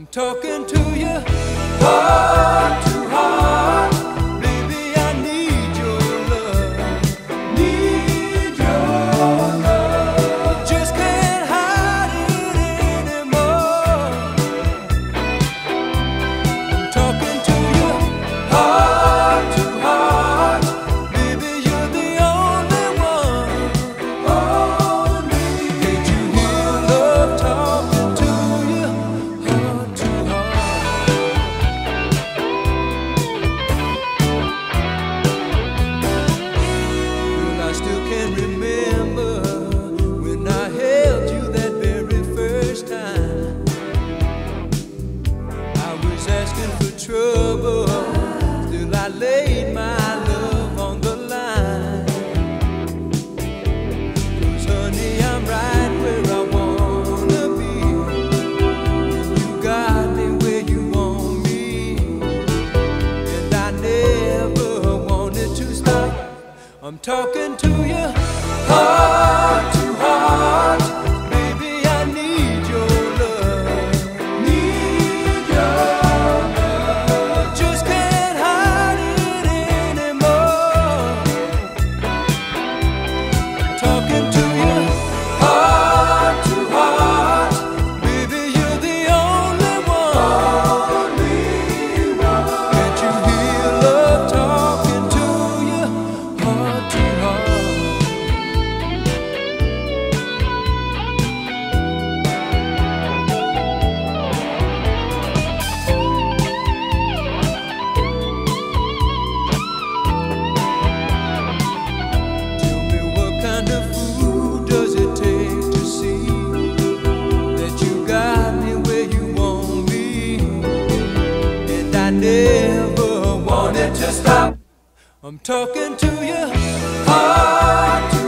I'm talking to you. Oh. I'm talking to you. Oh. I never wanted to stop. I'm talking to you hard.